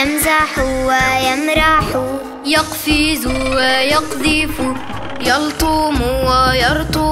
يمزح ويمرح. يقفز ويقذف يلطم ويرطم